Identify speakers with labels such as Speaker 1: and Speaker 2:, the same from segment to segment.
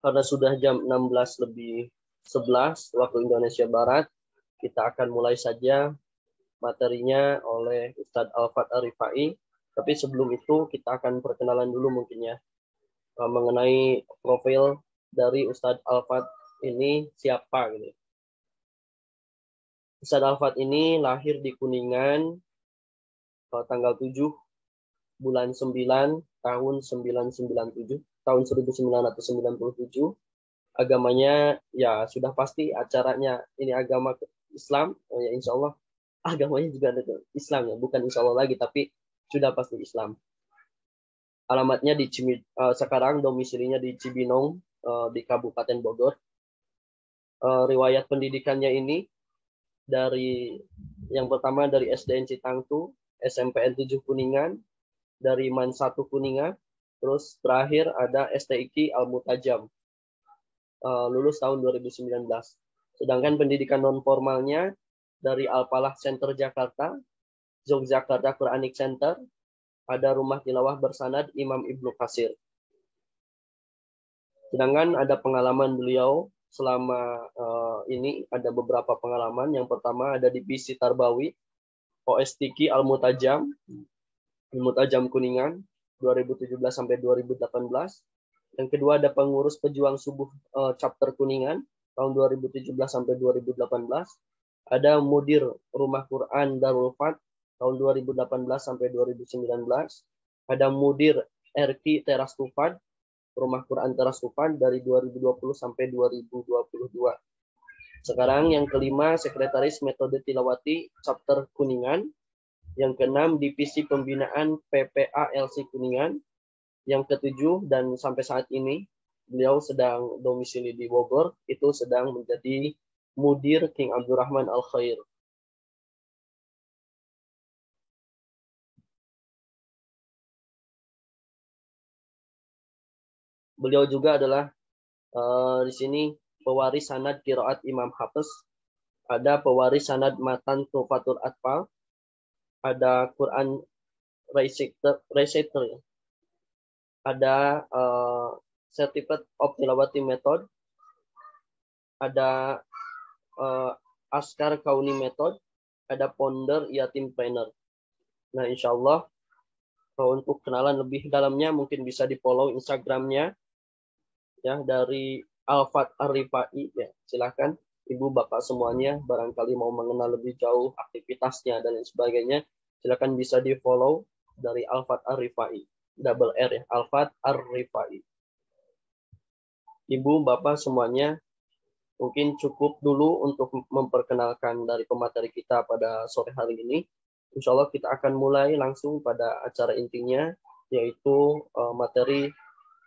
Speaker 1: karena sudah jam 16 lebih 11 waktu Indonesia Barat, kita akan mulai saja materinya oleh Ustadz Alfat Arifai. Tapi sebelum itu kita akan perkenalan dulu mungkin ya eh, mengenai profil dari Ustadz Alfat ini siapa gitu. Ustadz Alfat ini lahir di Kuningan eh, tanggal 7 bulan 9 tahun 997 tahun 1997 agamanya ya sudah pasti acaranya ini agama Islam oh ya insya Allah agamanya juga ada Islam ya bukan insya Allah lagi tapi sudah pasti Islam. Alamatnya di Cimi, uh, sekarang domisilinya di Cibinong uh, di Kabupaten Bogor. Uh, riwayat pendidikannya ini dari yang pertama dari SDN Citangtu SMPN 7 Kuningan dari MAN 1 Kuningan Terus terakhir ada STIK Al Mutajam uh, lulus tahun 2019. Sedangkan pendidikan non formalnya dari Al Palah Center Jakarta, Yogyakarta Quranic Center, ada rumah tilawah bersanad Imam Ibnu Kasir. Sedangkan ada pengalaman beliau selama uh, ini ada beberapa pengalaman. Yang pertama ada di PC Tarbawi, OSTQ Al Mutajam, Al Mutajam Kuningan, 2017 sampai 2018. Yang kedua ada pengurus pejuang subuh uh, chapter Kuningan tahun 2017 sampai 2018. Ada mudir Rumah Quran Darul Fat tahun 2018 sampai 2019. Ada mudir RK Teras Tufan Rumah Quran Teras Tufan dari 2020 sampai 2022. Sekarang yang kelima sekretaris metode tilawati chapter Kuningan yang keenam, Divisi Pembinaan PPA LC Kuningan. Yang ketujuh, dan sampai saat ini, beliau sedang domisili di Bogor, itu sedang menjadi Mudir King Abdurrahman Al-Khair. Beliau juga adalah uh, di sini pewaris sanad kiraat Imam Hafiz, ada pewaris sanad matan Tufatul Atfal, ada Quran reciter, ya. ada uh, certificate of tilawati method, ada uh, askar kauni method, ada ponder yatim planner. Nah, insya Allah untuk kenalan lebih dalamnya mungkin bisa di follow Instagramnya ya dari Alfat Arifai ya silahkan ibu bapak semuanya barangkali mau mengenal lebih jauh aktivitasnya dan lain sebagainya silakan bisa di follow dari Alfat Arifai. Double R ya Alfat Arifai. Ibu bapak semuanya mungkin cukup dulu untuk memperkenalkan dari pemateri kita pada sore hari ini. Insya Allah kita akan mulai langsung pada acara intinya yaitu uh, materi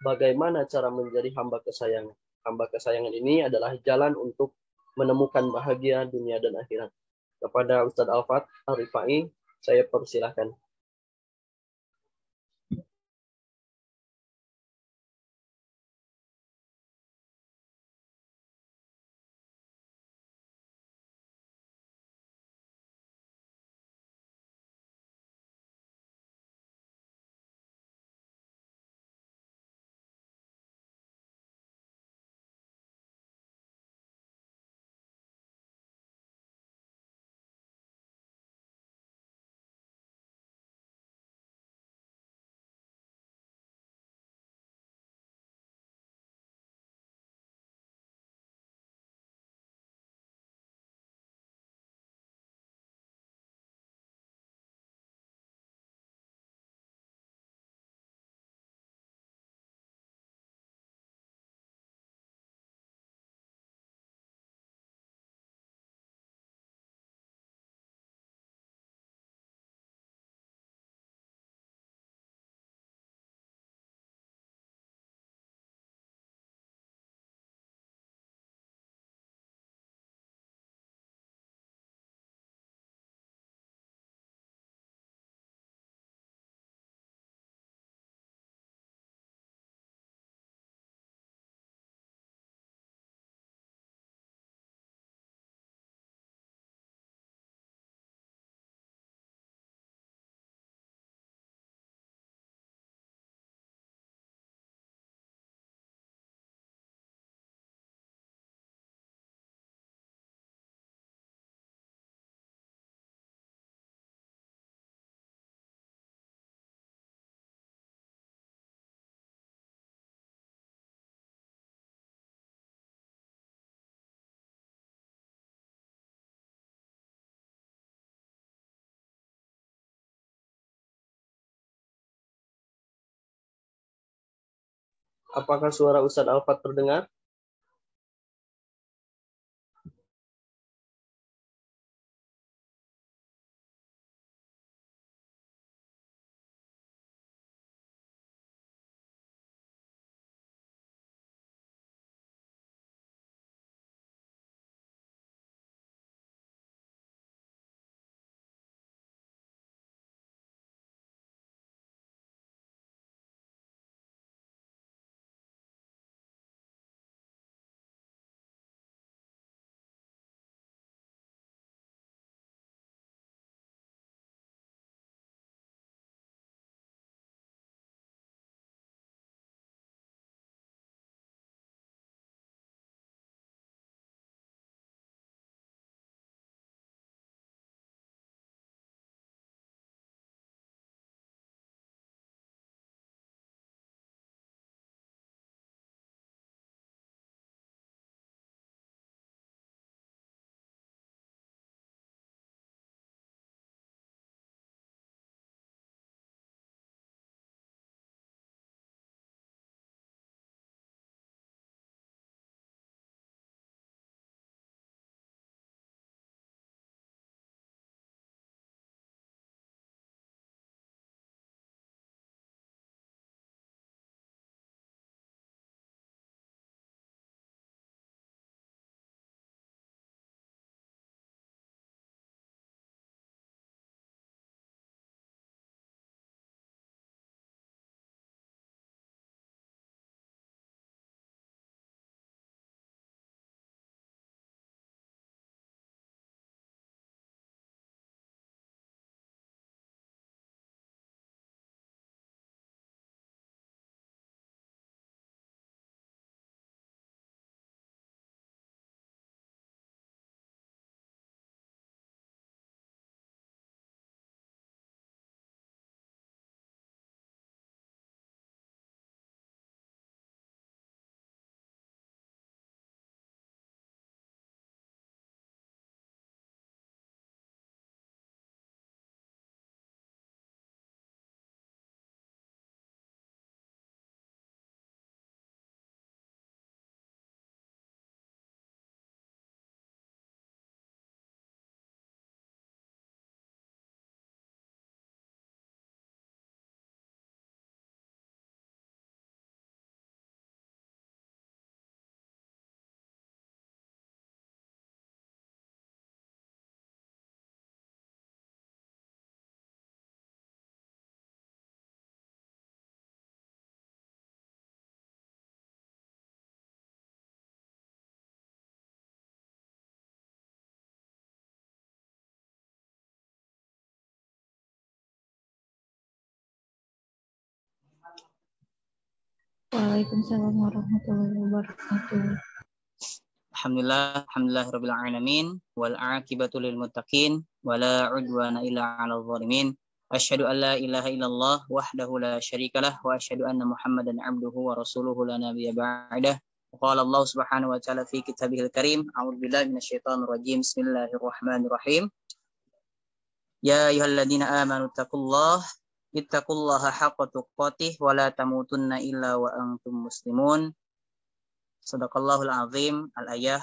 Speaker 1: bagaimana cara menjadi hamba kesayangan. Hamba kesayangan ini adalah jalan untuk menemukan bahagia dunia dan akhirat. Kepada Ustadz Alfat Arifai, saya persilahkan. Apakah suara Ustadz Alfat terdengar?
Speaker 2: Waalaikumsalam warahmatullahi wabarakatuh.
Speaker 3: Alhamdulillah, alhamdulillah rabbil alamin wal aqibatu lil muttaqin wala udwana illa 'alal zalimin. Asyhadu an la ilaha illallah wahdahu la syarikalah wa asyhadu anna Muhammadan 'abduhu wa rasuluhu la nabiyya ba'dah. Qala Allah Subhanahu wa ta'ala fi kitabihil karim, a'udzu billahi minasyaitonir rajim. Bismillahirrahmanirrahim. Ya ayyuhalladzina amanu taqullaha ittaqullaha haqqa tuqatih wa la tamutunna illa wa antum muslimun. Sadaqallahul azim al-ayah.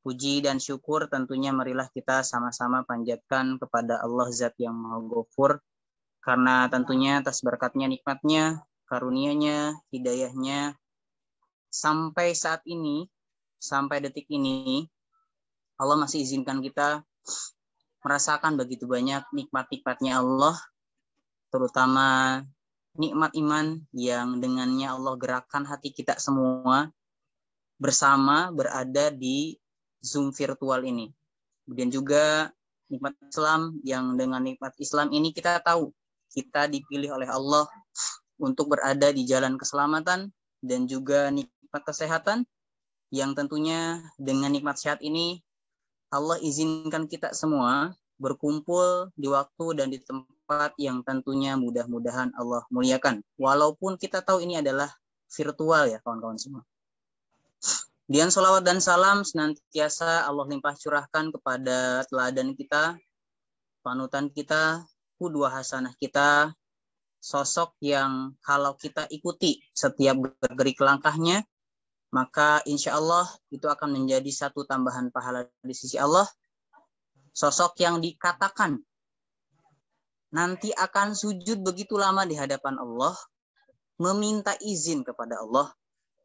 Speaker 3: Puji dan syukur tentunya marilah kita sama-sama panjatkan kepada Allah Zat yang Maha Ghafur karena tentunya atas berkatnya, nikmatnya, karunianya, hidayahnya sampai saat ini, sampai detik ini Allah masih izinkan kita merasakan begitu banyak nikmat-nikmatnya Allah terutama nikmat iman yang dengannya Allah gerakkan hati kita semua bersama berada di Zoom virtual ini. Kemudian juga nikmat Islam yang dengan nikmat Islam ini kita tahu kita dipilih oleh Allah untuk berada di jalan keselamatan dan juga nikmat kesehatan yang tentunya dengan nikmat sehat ini Allah izinkan kita semua berkumpul di waktu dan di tempat tempat yang tentunya mudah-mudahan Allah muliakan. Walaupun kita tahu ini adalah virtual ya kawan-kawan semua. Dian solawat dan salam senantiasa Allah limpah curahkan kepada teladan kita, panutan kita, kudua hasanah kita, sosok yang kalau kita ikuti setiap bergerik langkahnya, maka insya Allah itu akan menjadi satu tambahan pahala di sisi Allah. Sosok yang dikatakan nanti akan sujud begitu lama di hadapan Allah, meminta izin kepada Allah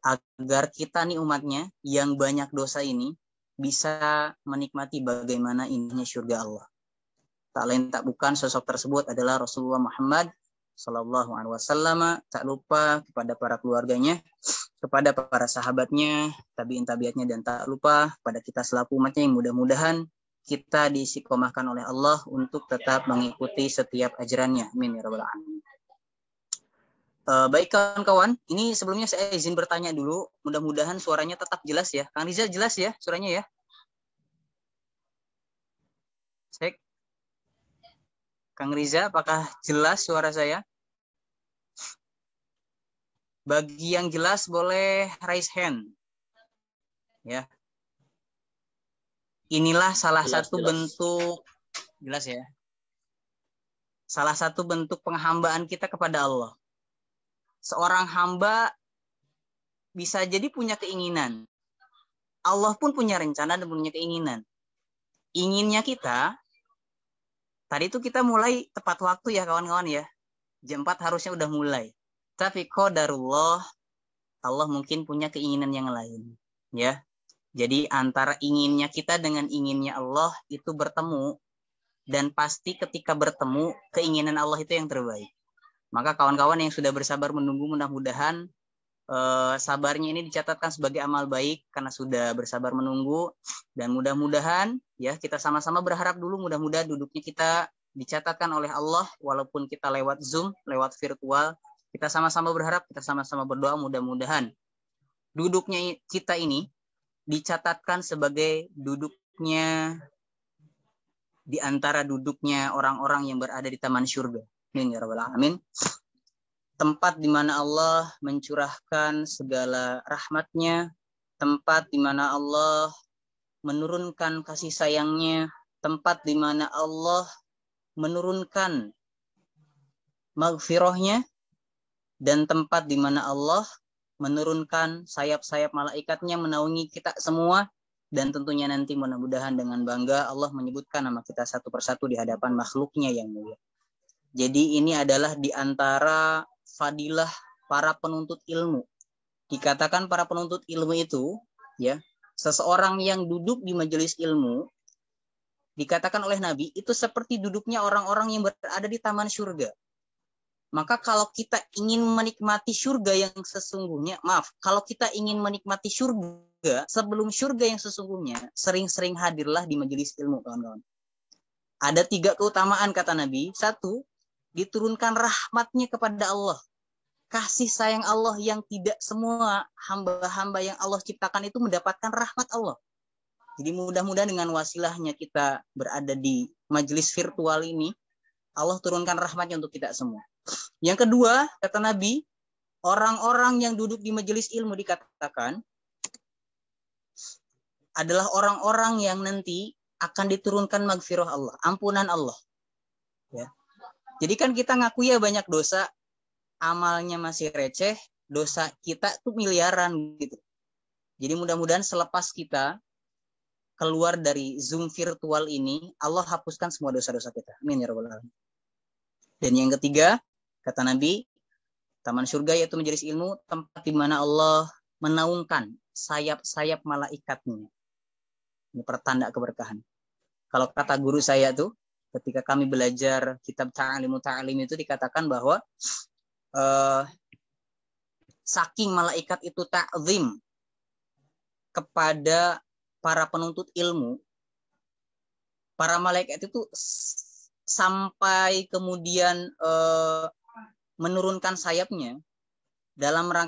Speaker 3: agar kita nih umatnya yang banyak dosa ini bisa menikmati bagaimana indahnya surga Allah. Tak lain tak bukan sosok tersebut adalah Rasulullah Muhammad Sallallahu Alaihi Wasallam. Tak lupa kepada para keluarganya, kepada para sahabatnya, tabiin tabiatnya dan tak lupa pada kita selaku umatnya yang mudah-mudahan kita disikomahkan oleh Allah untuk tetap mengikuti setiap ajarannya. Amin ya rabbal alamin. Uh, baik kawan-kawan, ini sebelumnya saya izin bertanya dulu. Mudah-mudahan suaranya tetap jelas ya. Kang Riza jelas ya suaranya ya? Cek. Kang Riza, apakah jelas suara saya? Bagi yang jelas boleh raise hand. Ya. Inilah salah jelas, satu jelas. bentuk jelas ya. Salah satu bentuk penghambaan kita kepada Allah. Seorang hamba bisa jadi punya keinginan. Allah pun punya rencana dan punya keinginan. Inginnya kita Tadi itu kita mulai tepat waktu ya kawan-kawan ya. Jam 4 harusnya udah mulai. Tapi qadarullah Allah mungkin punya keinginan yang lain, ya. Jadi antara inginnya kita dengan inginnya Allah itu bertemu. Dan pasti ketika bertemu keinginan Allah itu yang terbaik. Maka kawan-kawan yang sudah bersabar menunggu mudah-mudahan eh, sabarnya ini dicatatkan sebagai amal baik karena sudah bersabar menunggu. Dan mudah-mudahan ya kita sama-sama berharap dulu. Mudah-mudahan duduknya kita dicatatkan oleh Allah. Walaupun kita lewat Zoom, lewat virtual, kita sama-sama berharap, kita sama-sama berdoa. Mudah-mudahan duduknya kita ini dicatatkan sebagai duduknya di antara duduknya orang-orang yang berada di taman surga. Amin ya rabbal alamin tempat di mana Allah mencurahkan segala rahmatnya, tempat di mana Allah menurunkan kasih sayangnya, tempat di mana Allah menurunkan maghfirahnya, dan tempat di mana Allah menurunkan sayap-sayap malaikatnya menaungi kita semua dan tentunya nanti mudah-mudahan dengan bangga Allah menyebutkan nama kita satu persatu di hadapan makhluknya yang mulia. Jadi ini adalah di antara fadilah para penuntut ilmu. Dikatakan para penuntut ilmu itu, ya, seseorang yang duduk di majelis ilmu dikatakan oleh Nabi itu seperti duduknya orang-orang yang berada di taman surga. Maka kalau kita ingin menikmati surga yang sesungguhnya, maaf, kalau kita ingin menikmati surga sebelum surga yang sesungguhnya, sering-sering hadirlah di majelis ilmu, kawan-kawan. Ada tiga keutamaan kata Nabi. Satu, diturunkan rahmatnya kepada Allah. Kasih sayang Allah yang tidak semua hamba-hamba yang Allah ciptakan itu mendapatkan rahmat Allah. Jadi mudah-mudahan dengan wasilahnya kita berada di majelis virtual ini, Allah turunkan rahmatnya untuk kita semua. Yang kedua, kata Nabi, orang-orang yang duduk di majelis ilmu dikatakan adalah orang-orang yang nanti akan diturunkan magfirah Allah, ampunan Allah. Ya. Jadi kan kita ngaku ya banyak dosa, amalnya masih receh, dosa kita tuh miliaran gitu. Jadi mudah-mudahan selepas kita keluar dari Zoom virtual ini, Allah hapuskan semua dosa-dosa kita. Amin ya rabbal alamin. Dan yang ketiga, kata Nabi, taman surga yaitu menjadi ilmu tempat di mana Allah menaungkan sayap-sayap malaikatnya. Ini pertanda keberkahan. Kalau kata guru saya tuh, ketika kami belajar kitab Ta'alimu Ta'alim itu dikatakan bahwa uh, saking malaikat itu ta'zim kepada para penuntut ilmu, para malaikat itu sampai kemudian uh, menurunkan sayapnya dalam rangka